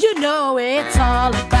You know it's all about